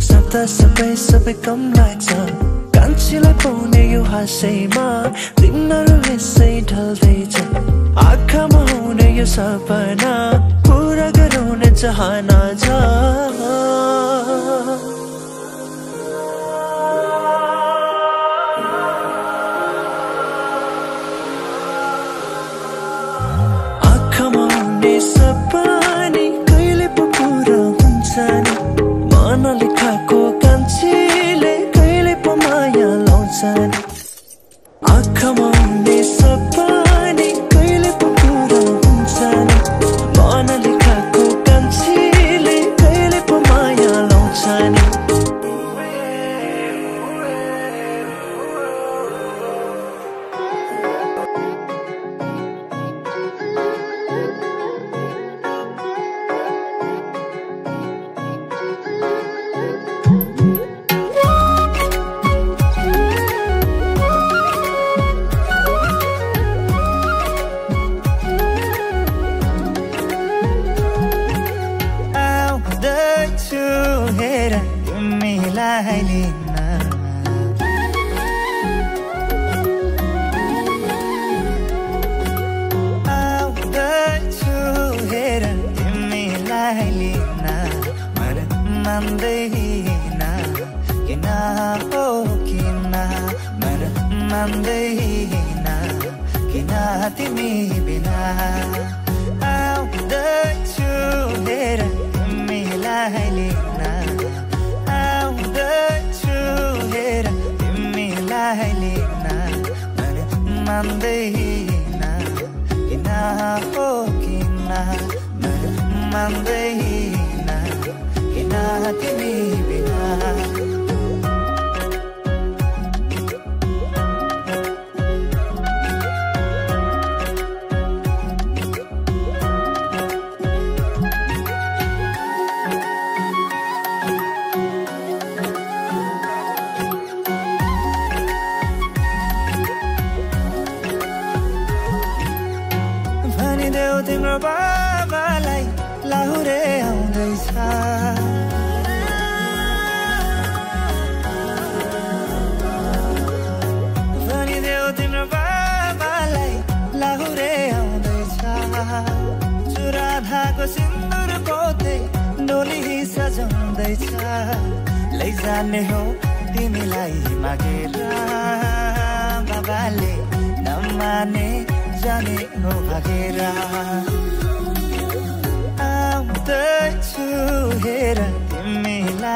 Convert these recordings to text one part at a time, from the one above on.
शब्द सबै सबै कम लाग्छ कान्छीलाई पाउने यो हाँसैमा दिनहरू यसै ढल्दैछ। आँखामा हुने यो सपना पुरा गराउने चाहना छ।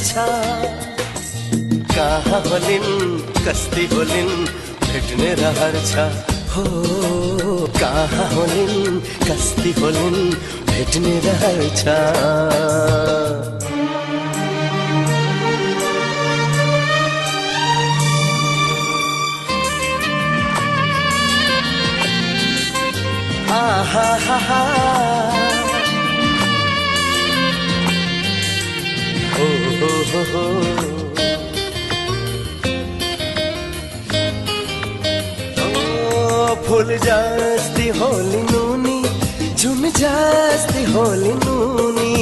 छ कहाँ होलिन् कस्ती होलिन् भेट्ने रहर छ। हो कहाँ होलिन् कस्ती होलिन् भेट्ने रहर छ। हा हा। फुल जस्ती होली नूनी, झुम जस्ती होली नुनी।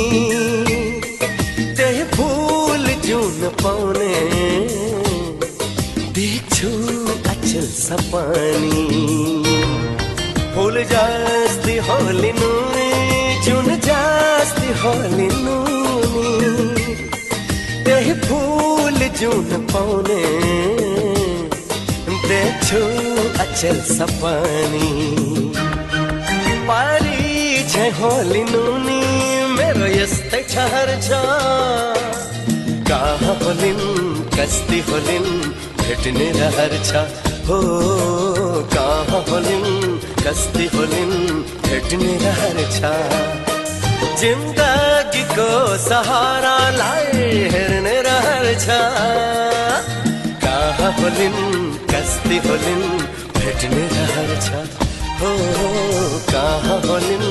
त्यही फुल जुन देख्छु अचल सपनी। फुल जस्ती होली नुनी जुन जस्ती होली नुनी। जुन पाउने। देख्छु अचल सपनी। पारी छै होली नुनी, मेरो यस्तै ठहर छ। कहाँ होलिन्, कस्ती होलिन्, भेट्ने रहर छ। हो, कहाँ होलिन्, कस्ती होलिन्, भेट्ने रहर छ। जिन्दगीको सहारालाई हेर्ने रहर छ कहाँ होलिन् कस्ती होलिन् भेट्ने रहर छ। हो कहाँ होलिन्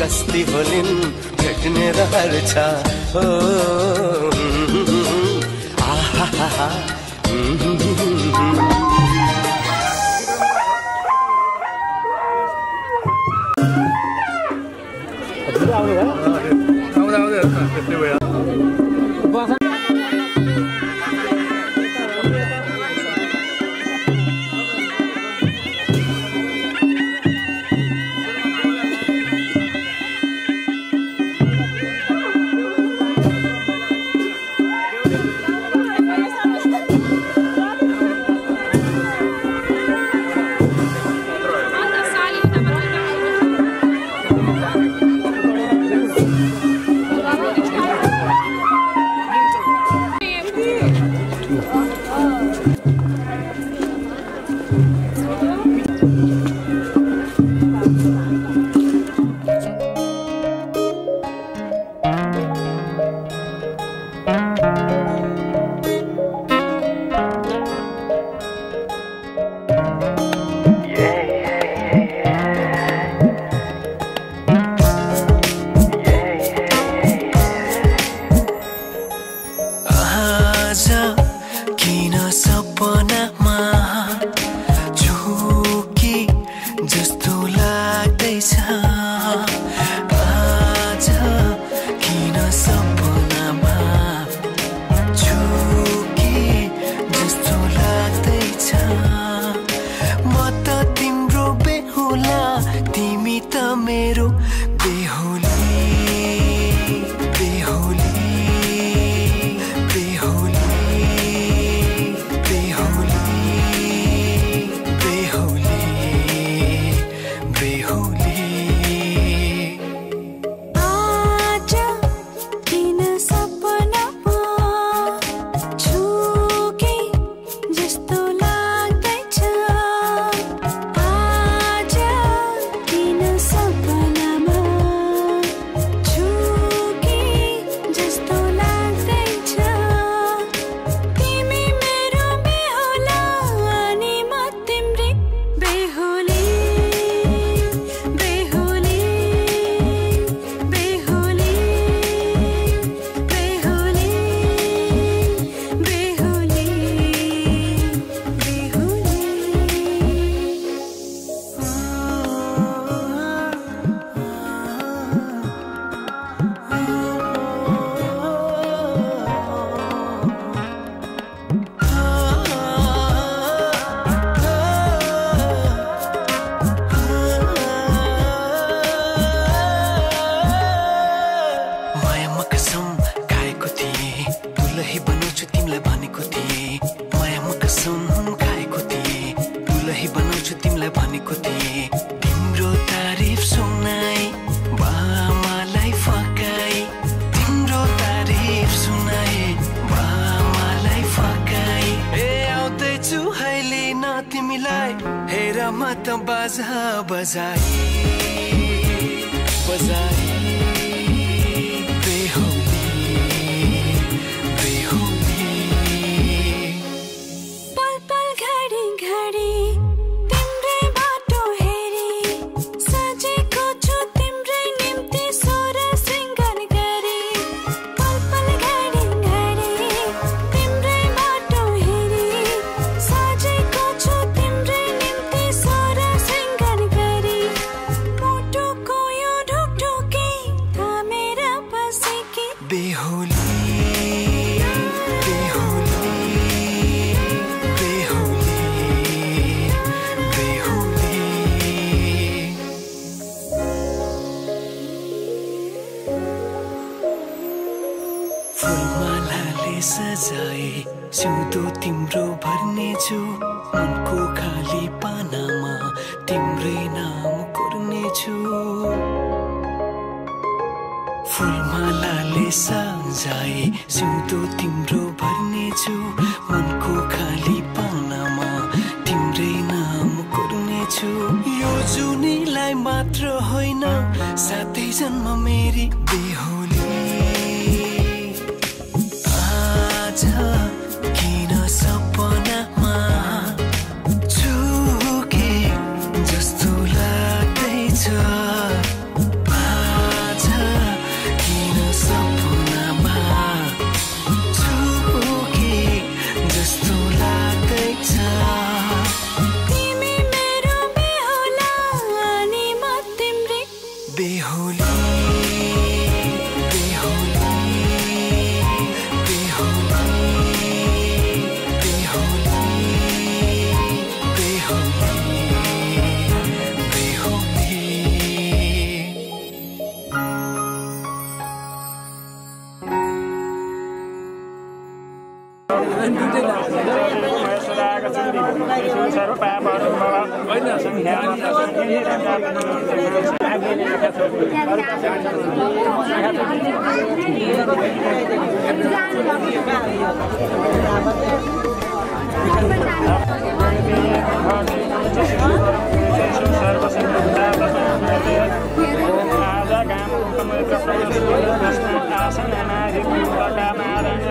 कस्ती होलिन् भेट्ने रहर छ। हो। आहा बाजा बजाई बजाई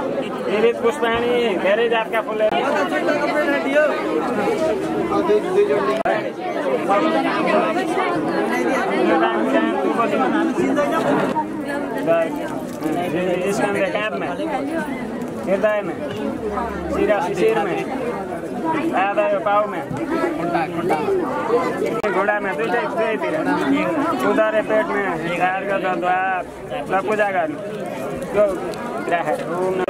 विविध पुष्पाणी धेरै जातका स्कन्द काँधमा घुँडामा दुइटै पेटमा झार गर्दा र पूजा गर्नु। राखेर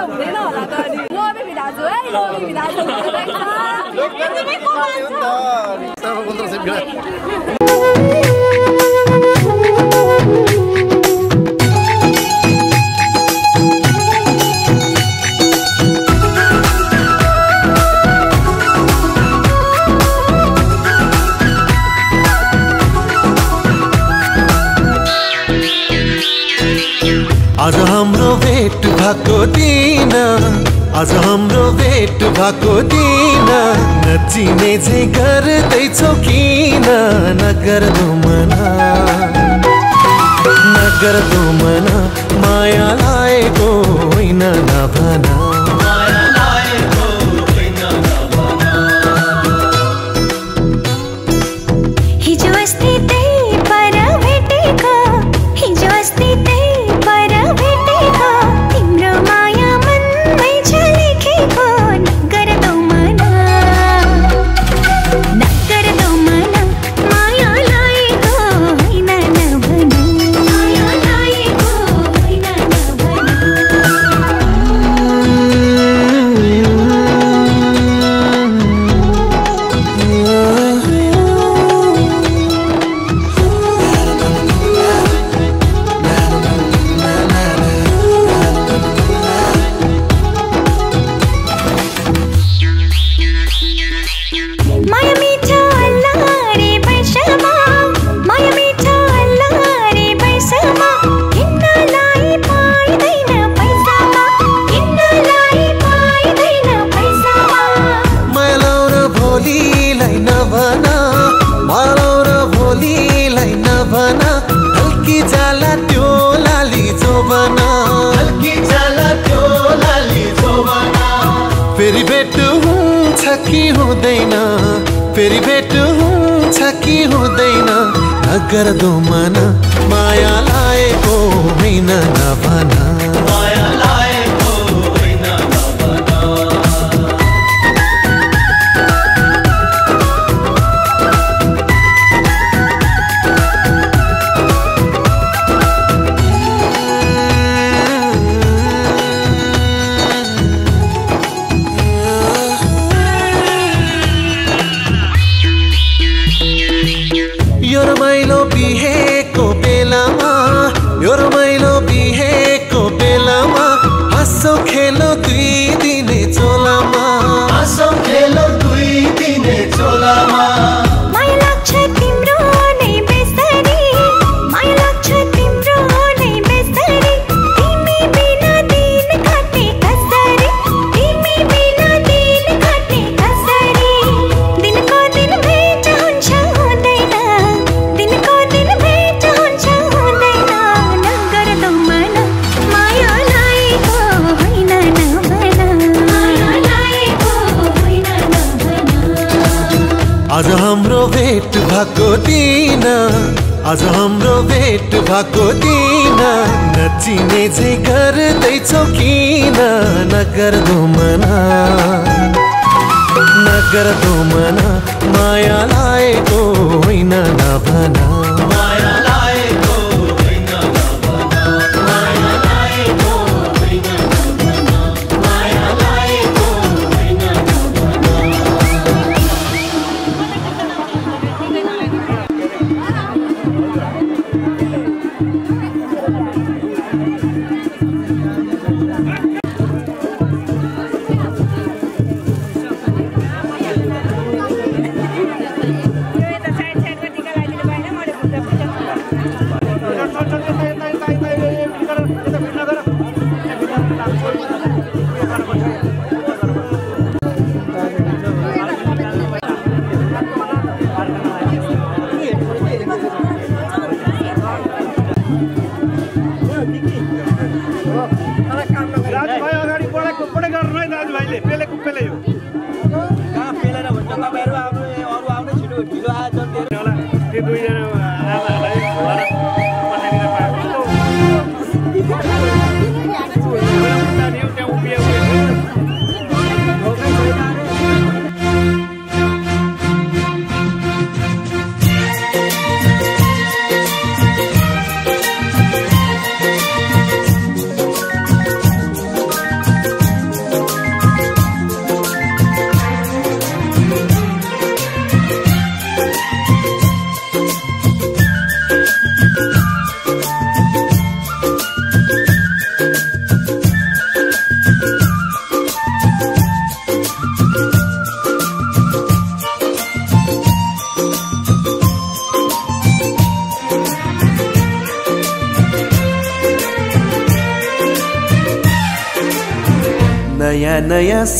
हुँदैन होला त है आज हाम्रो भेट भएको दिन आज हाम्रो भेट भएको दिन नचिने चाहिँ गर्दैछौ किन नगर मना। नगर मना माया लागेको होइन नभना। कर दो मन constituyen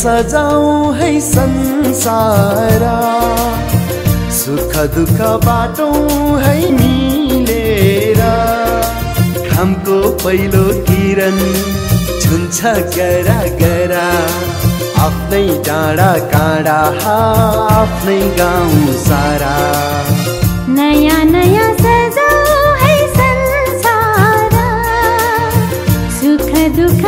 सजाऊ है संसार। सुख दुःख बाटो है मिलेर हमको पहिलो किरण छुन्छ गरा गरा आफ्नै डाँडा काँडा आफ्नै गाउँ सारा। नयाँ नयाँ सजाऊ है संसार। सुख दुःख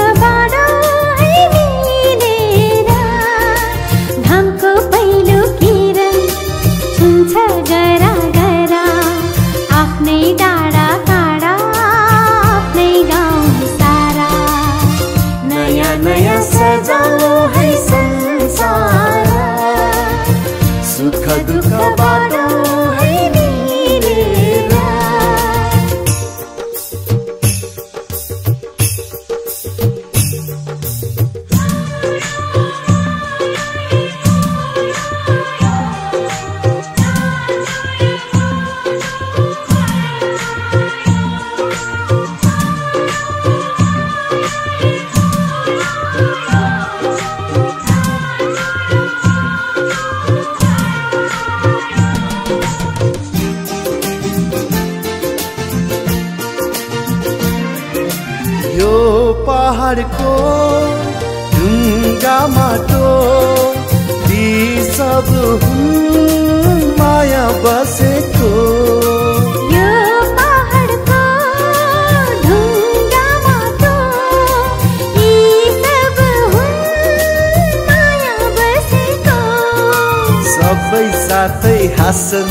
साथै हाँस्छन्।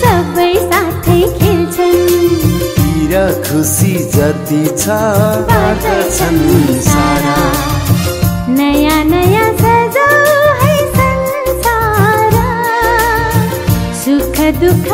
सबै साथै खेल्छन्। तिर खुसी जति छ छन् सारा। नयाँ नयाँ सजाउ है संसार। सुख दुःख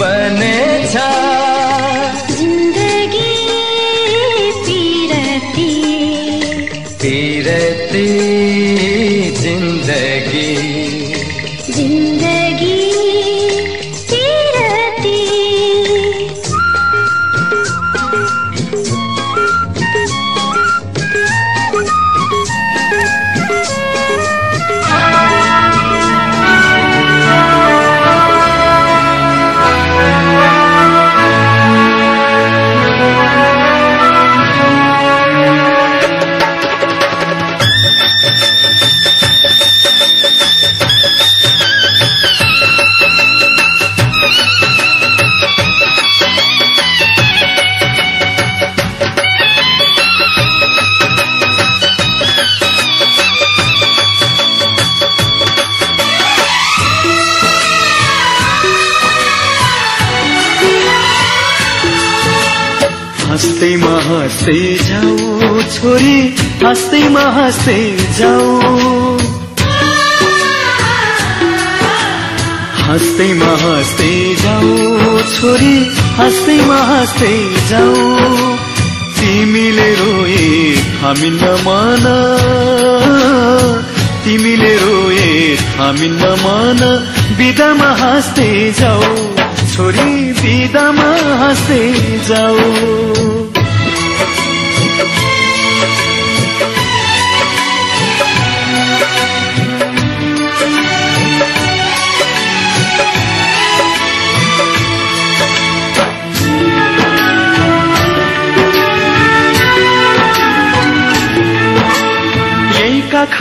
जिन्दगी छोरी हाँस्दैमा हाँस्दै जाऊ हाँस्दैमा हाँस्दै जाऊ छोरी हाँस्दैमा हाँस्दै जाऊ तिमीले रोए हामी नमान। तिमीले रोए हामी नमान। बिदामा हाँस्दै जाऊ छोरी बिदामा हाँस्दै जाऊ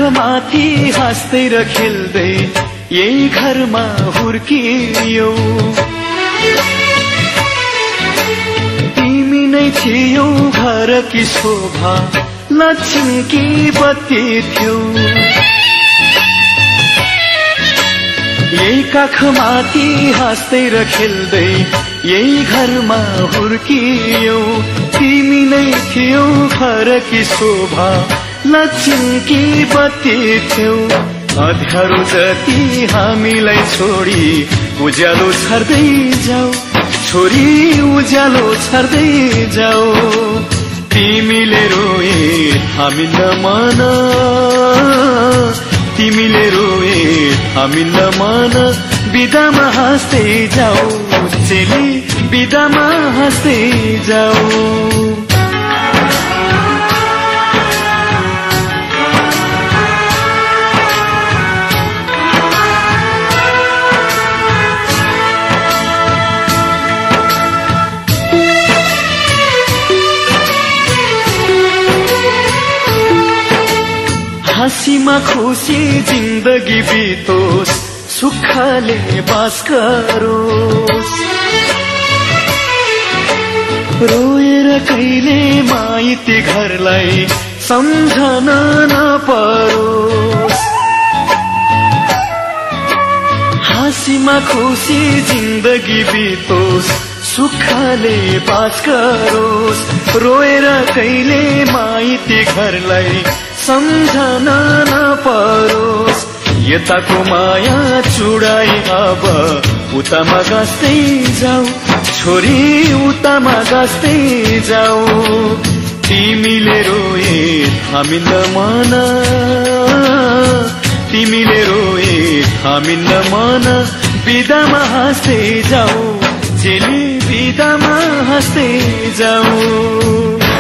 काखमाथि हाँस्दै र खेल्दै यही घरमा हुर्कियौ। तिमी नै थियौ घरकी शोभा लक्ष्मीकी बत्ती थियौ। यही काखमाथि हाँस्दै र खेल्दै यही घरमा हुर्कियौ। तिमी नै थियौ घरकी शोभा लक्ष्मीकी बत्ती थियौ। अध्यारो जति हामीलाई छोडी उज्यालो छर्दै जाऊ। छोरी उज्यालो छर्दै जाऊ। तिमीले रोए हामी नमान तिमीले रोए हामी नमान बिदामा हाँस्दै जाऊ। चेली बिदामा हाँस्दै जाऊ। हाँसीमा खुसी जिन्दगी बितोस् सुखले बास गरोस्। रोएर कहिले माइती घरलाई सम्झन नपरोस्। हाँसीमा खुसी जिन्दगी बितोस् सुखले बास गरोस्। रोएर कहिले माइती घरलाई सम्झन नपरोस् यताको माया चुडाई अब उतामा गाँस्दै जाऊ। छोरी उतामा गाँस्दै जाऊ। तिमीले रोए थामिन्न मन। तिमीले रोए थामिन्न मन। बिदामा हाँस्दै जाऊ। चेली बिदामा हाँस्दै जाऊ।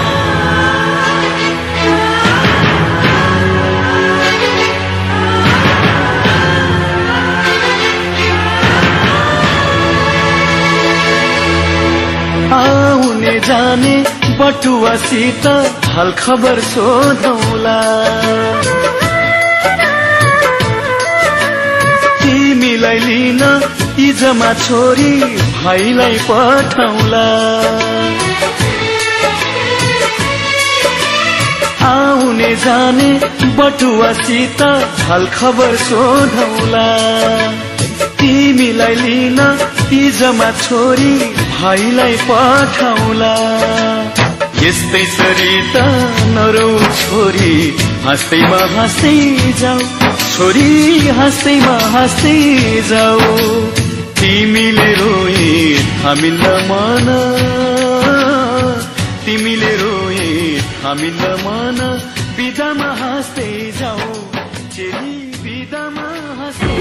आउने जाने बटुवासित हाल खबर सोधौला। तिमीलाई लिन इजमा छोरी भाइलाई पठाउला। आउने जाने बटुवासित हाल खबर सोधौला। तिमीलाई लिन इजमा छोरी भाइलाई पठाउला। यस्तै सरिता नरौ छोरी हाँस्दैमा हाँस्दै जाऊ। छोरी हाँस्दैमा हाँस्दै जाऊ। तिमीले रोए थामिन्न मन तिमीले रोए थामिन्न मन बिदामा हाँस्दै जाऊ। चेली बिदामा हाँस्दै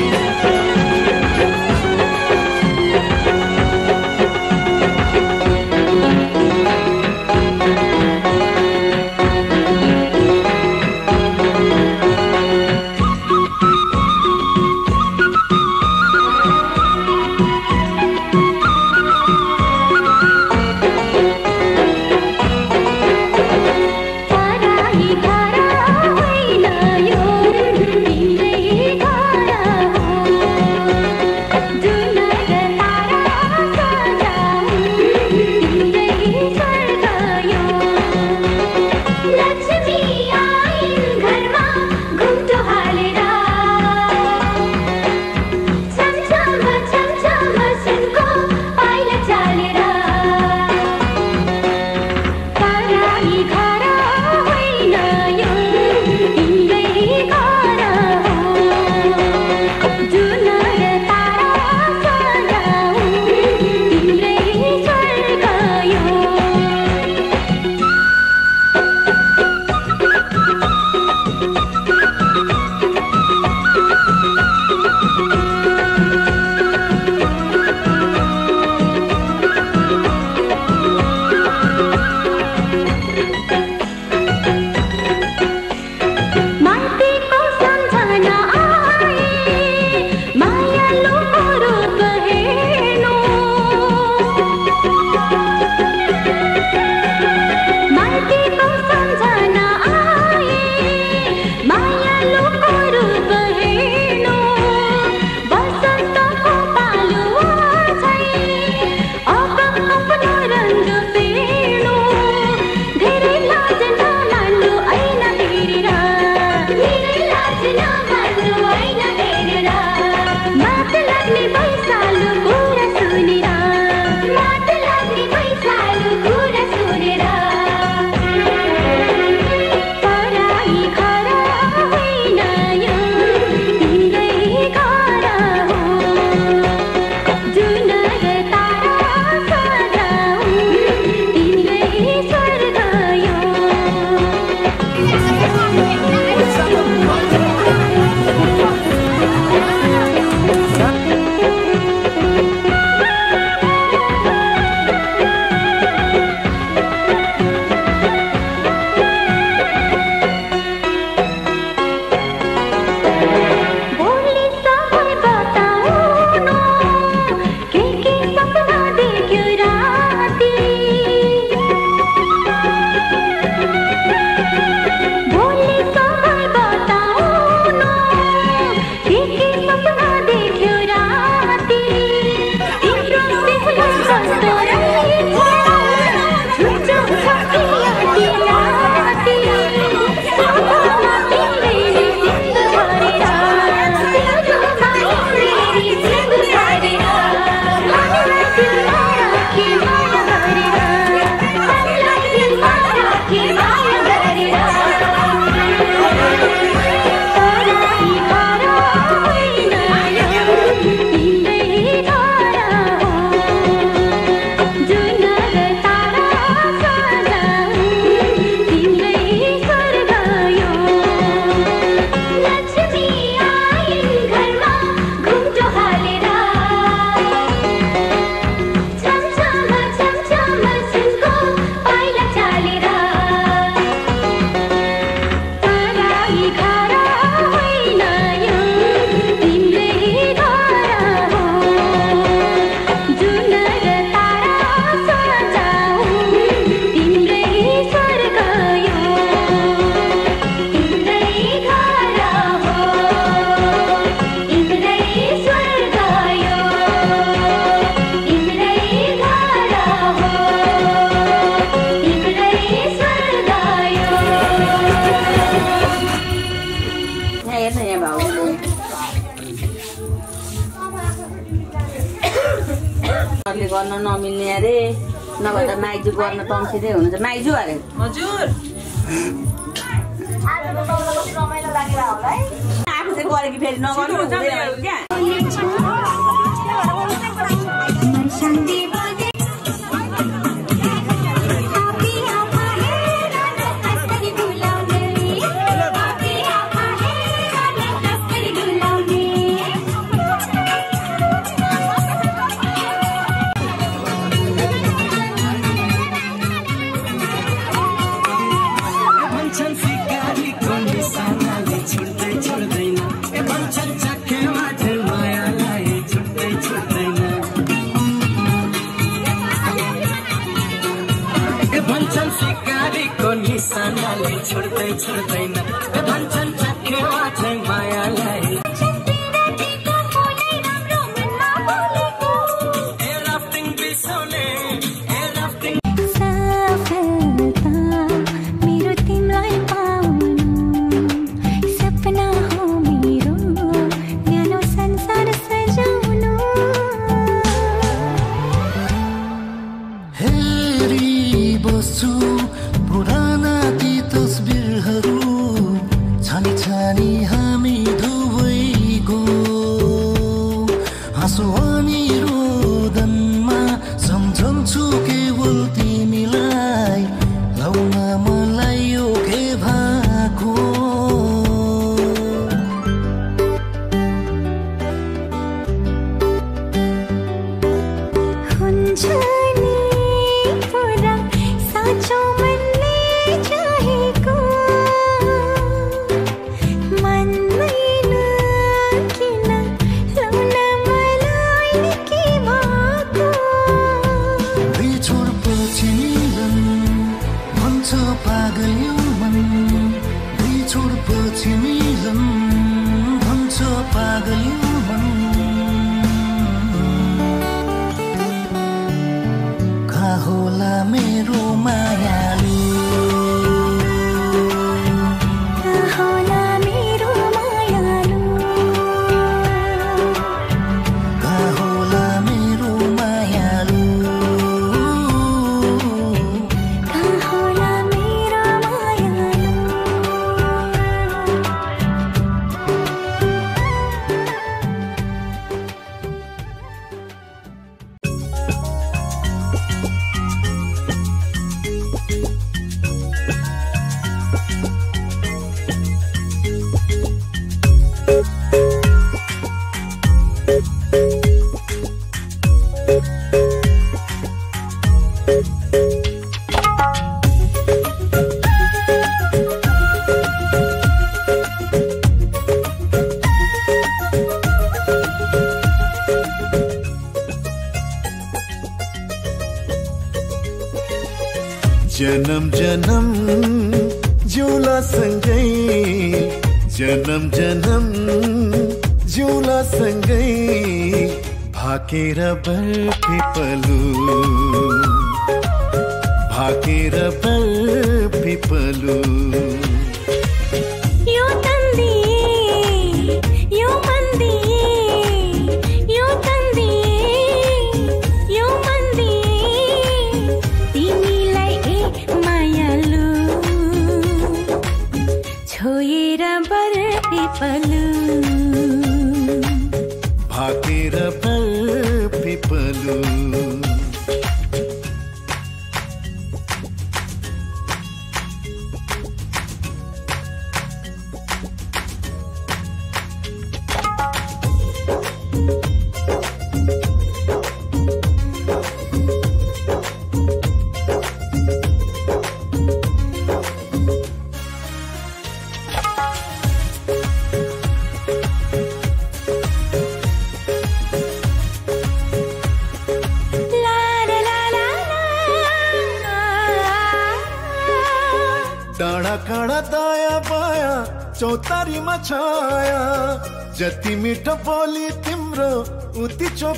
Thế giới 的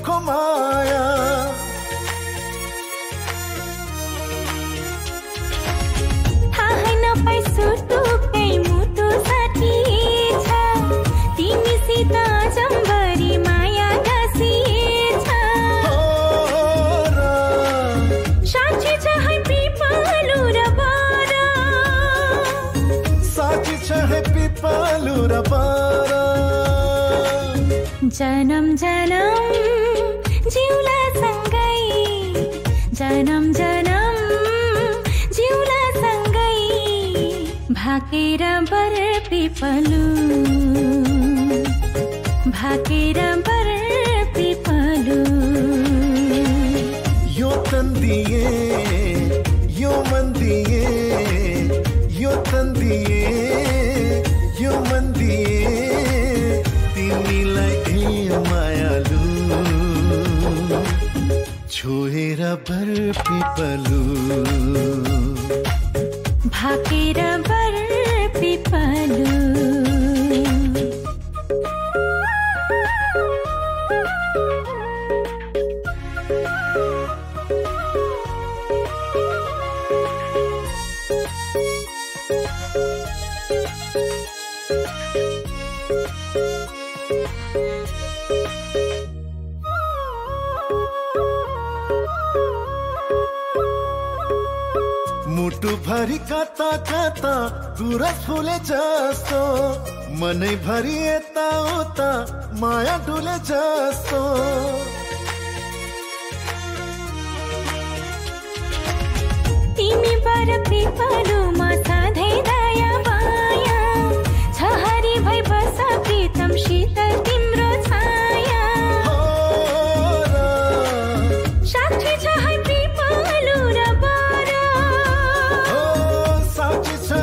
उति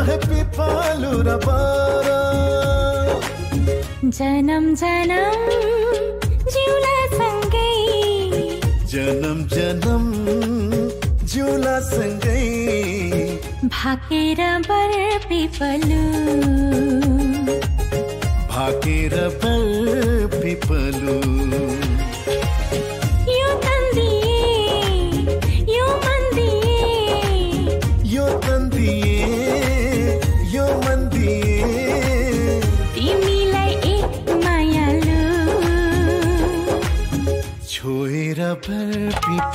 happy palura para janam janam jiula sangai janam janam jiula sangai Bhaker बर पिपलू भाकेर बर पिपलू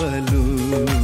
ಕೃಪಲು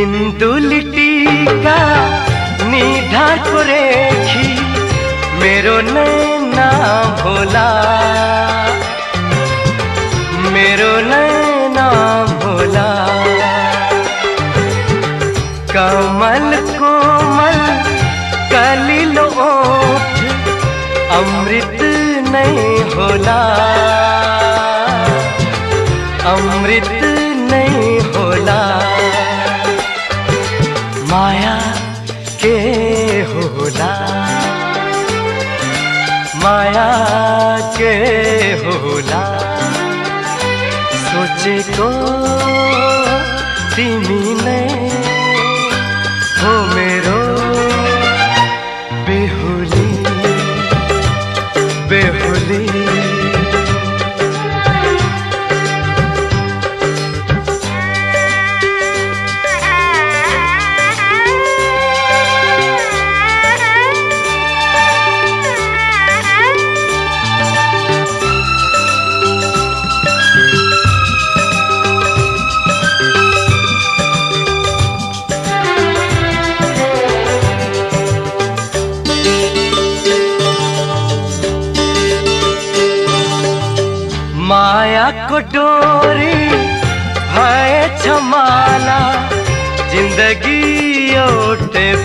सिंदुलिटीका निधा को रेखी, मेरो नैना भोला। मेरो नैना भोला। कमल कोमल कली लो अमृत नहीं भोला अमृत सोचे को तिमी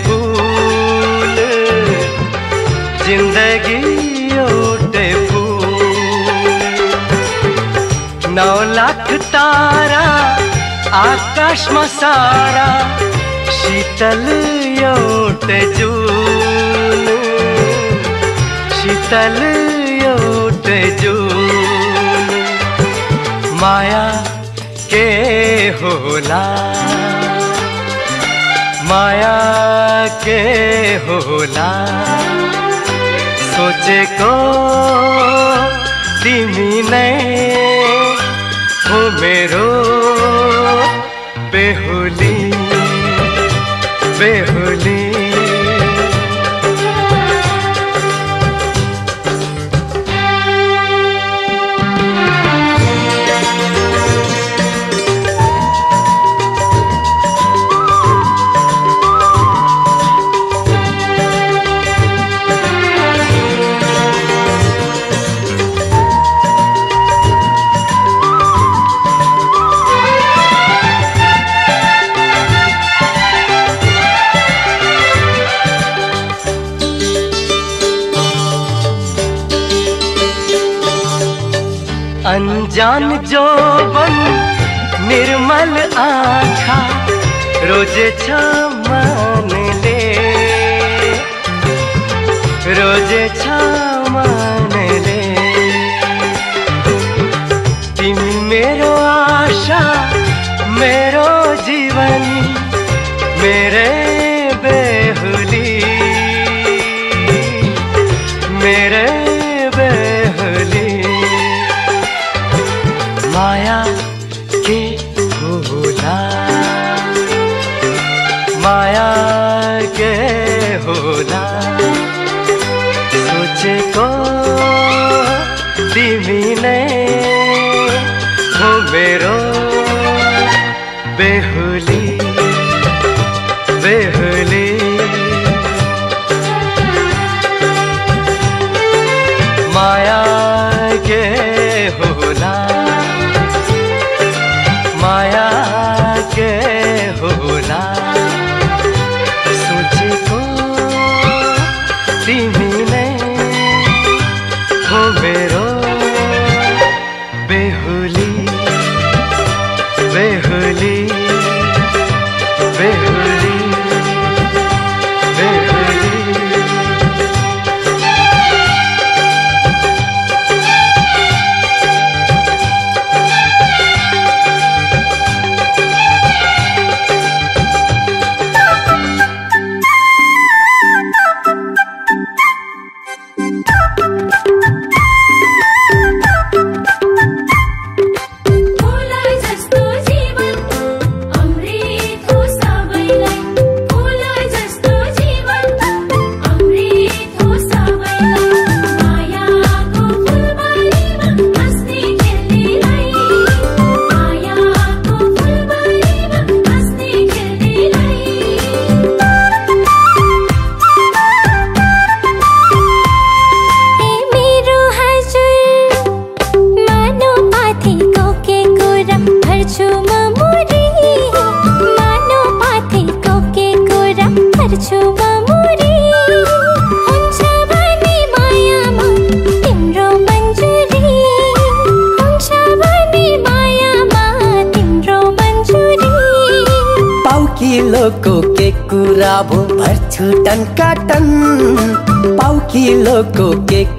फुल जिन्दगी एउटै फुल। नौ लाख तारा आकाशमा सारा शीतल एउटै जुन शीतल एउटै जुन माया के होला। माया के होला। सोचेको तिमी नै हो मेरो बेहुली बेहुली। अनजान जोबन निर्मल आँखा, रोज़े छ मनले रोज़े छ मनले तिमी मेरो आशा, मेरो जीवन, मेरे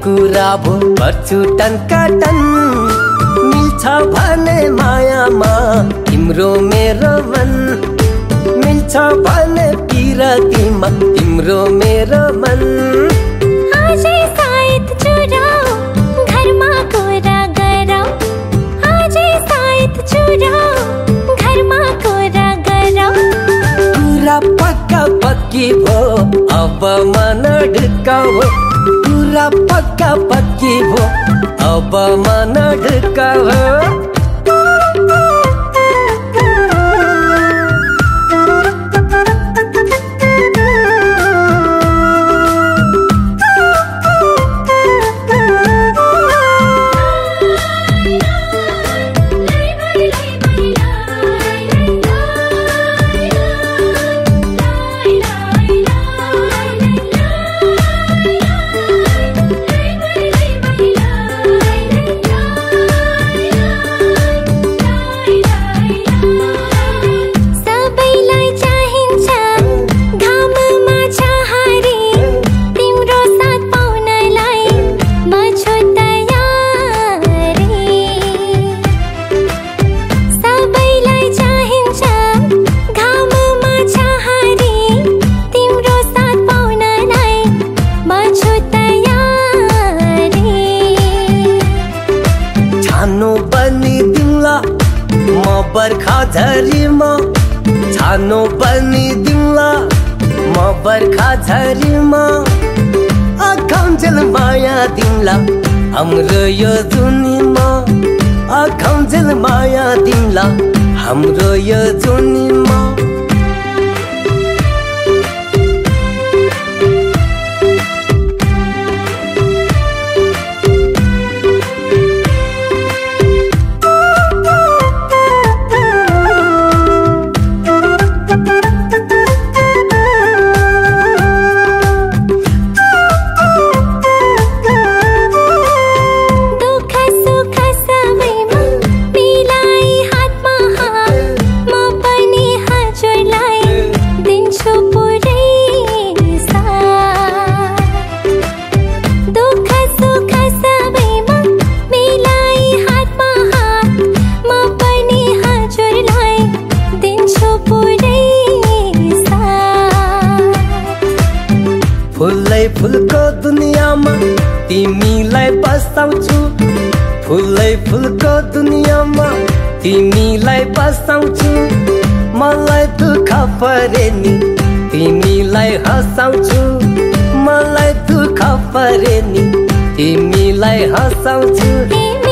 कुरा भो भर्छु टन। मिल्छ भने मायामा तिम्रो मेरो मन। मिल्छ भने पिरतीमा तिम्रो मेरो मन। पक्का पक्की भो अब मन ढुकाऊ। कुरा पक्का पक्की भो अब मन ढुकाऊ सबैलाई झरीमा आखाउन्जेल माया दिउँला हाम्रो यो जुनीमा आखाउन्जेल माया दिउँला हाम्रो यो जुनीमा फुलको दुनियाँमा तिमीलाई बसाउँछु। मलाई दुःख परे नि तिमीलाई हँसाउँछु। मलाई दुःख परे नि तिमीलाई हँसाउँछु।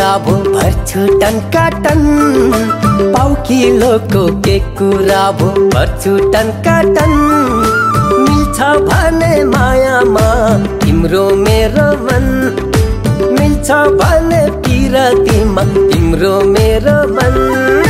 भो भर्छु टन। काटन पाउकिलोको के कुरा भो भर्छु टन। काटन मिल्छ भने मायामा तिम्रो मेरो मन। मिल्छ भने पिरतीमा तिम्रो मेरो मन।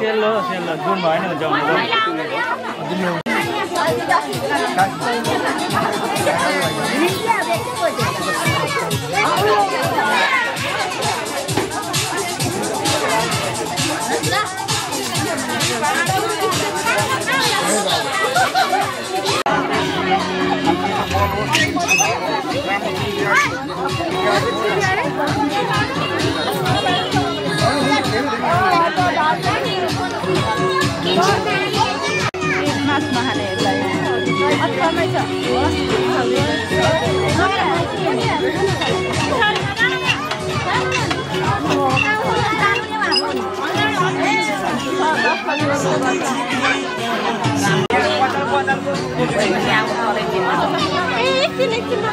xem lỡ xem là buôn bán là Hãy subscribe cho kênh Ghiền Mì Gõ Để không bỏ lỡ những video hấp dẫn Christmas महानेहरूलाई अथमै छ एकछिन एकछिनमा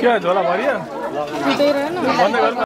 क्या झोला भरियो? बन्द गर्नु।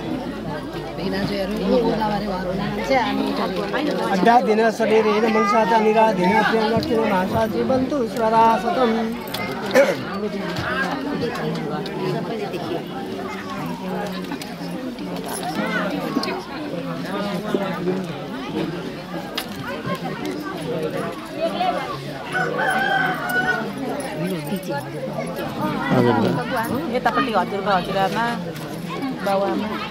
अड्डादिन शरीरेण मनसा च निराधिन जीवन्तु स्वरा सतम् यतापट्टि हजुरको हजुरआमा बाबुआमा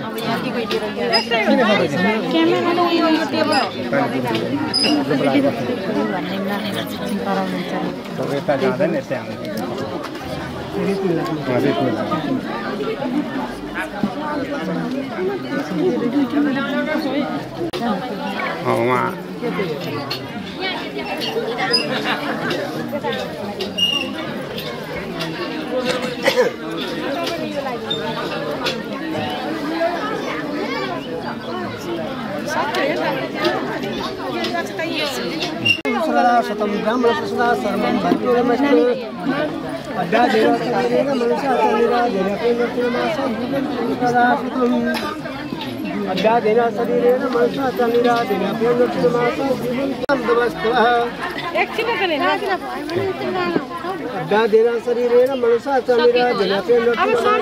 यता जाँदैन यस्तै उहाँ సదా సతం బ్రాహ్మణ సదా సర్వం భక్తిరమస్తు అధ్యాదేవతేన మనసా తనిరాజనకేంద్రమాసం అధ్యాదేన శరీరేణ మనసా తనిరాజనకేంద్రమాసం జీవంతమస్తు అధ్యాదేన శరీరేణ మనసా తనిరాజనకేంద్రమాసం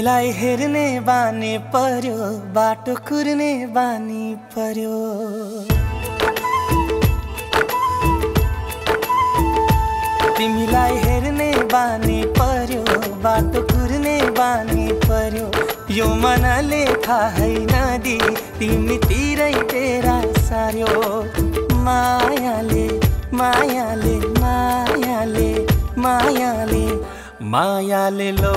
तिमीलाई हेर्ने बानी पर्यो बाटो कुर्ने बानी पर्यो। तिमीलाई हेर्ने बानी पर्यो बाटो कुर्ने बानी पर्यो। यो मनले थाहै नदी तिमीतिरै तेरा सार्यो। मायाले मायाले मायाले मायाले मायाले लौ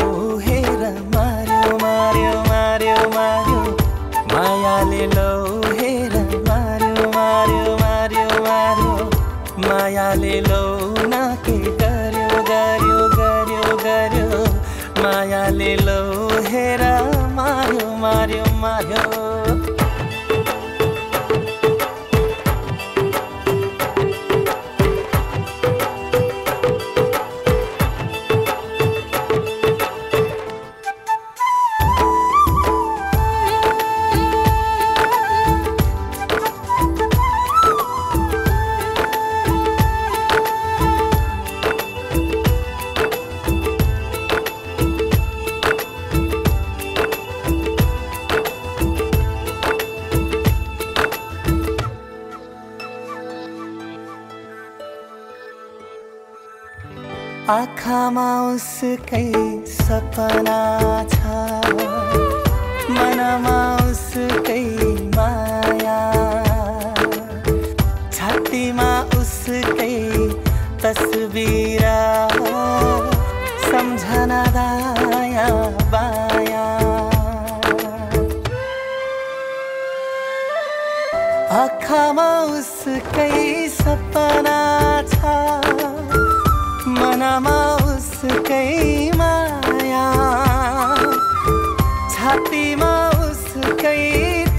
हेर मार्यो मार्यो मार्यो मार्यो। मायाले लौ हेर मार्यो मार्यो मार्यो मार्यो। मायाले लौ न के गर्यो गर्यो गर्यो गर्यो। मायाले लौ हेर मार्यो मार्यो मार्यो। आँखामा उसकै सपना छ। मनमा उसकै माया। छातीमा उसकै तस्बिर। सम्झना दाया बाया। आँखामा उसकै सपना उसकै माया। छातीमा उसकै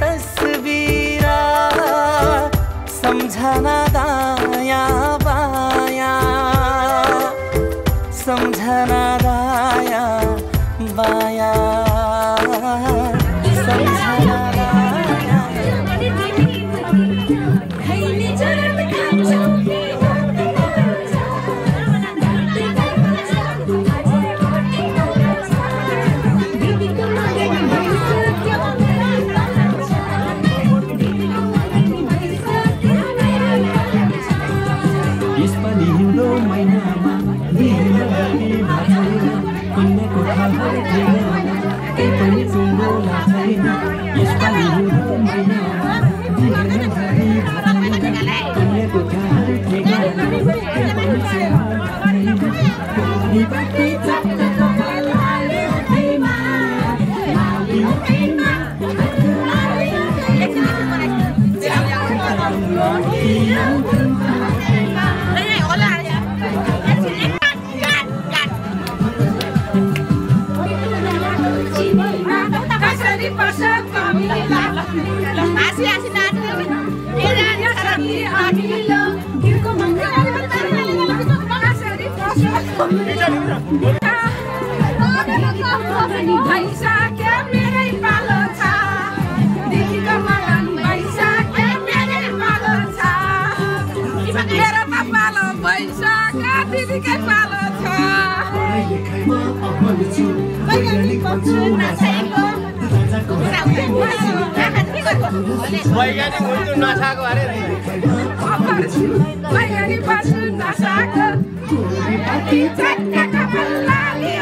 तस्बिर सम्झना वैज्ञानिक हुनु नछाएको अरे। वैज्ञानिक बस्नु नसकेको Kuri pati tak tak kapalali